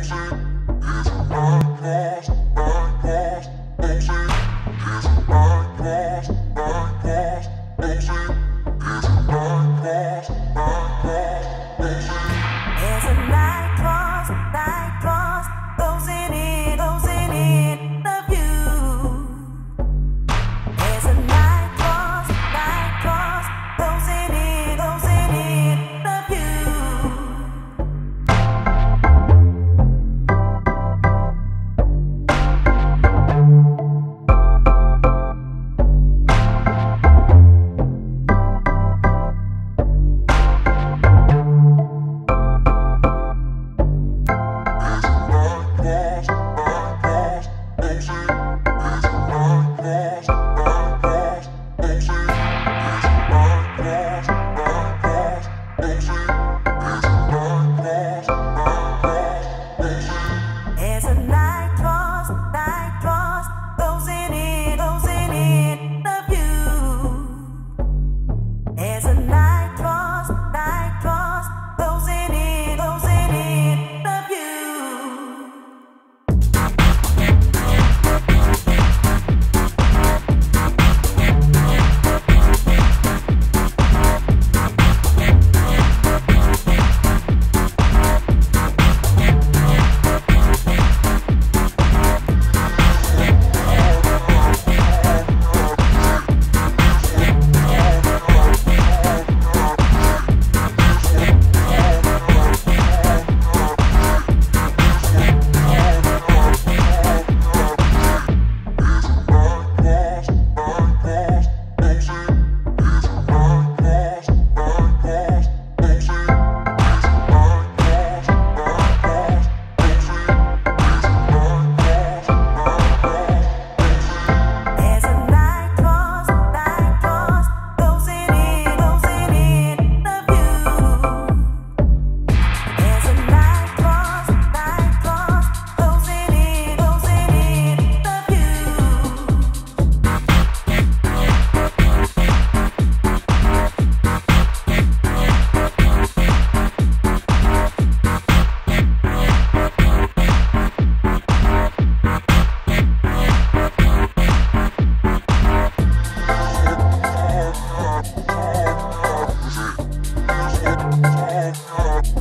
Is a As Oh,